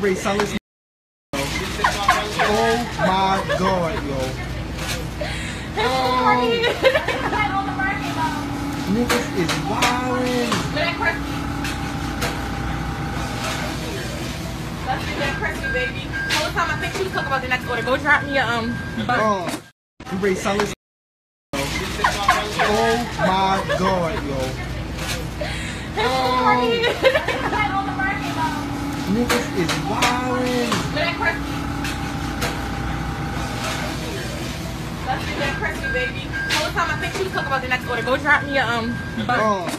Ray Silas. Oh my god, yo. Oh, niggas is wildin'. Let's do that crispy, baby. Whole time I think she was talking about the next order. Go drop me a um. bun. Oh, Ray Silas. Oh my god, yo. Oh, niggas is wildin'. Let's do that crispy, baby. Whole time I think she was talking about the next order. Go drop me a um. bun. Oh.